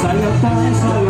Saya tak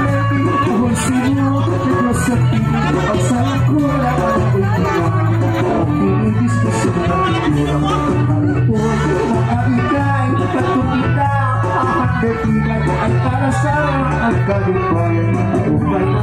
At para sa ang kalipay Upang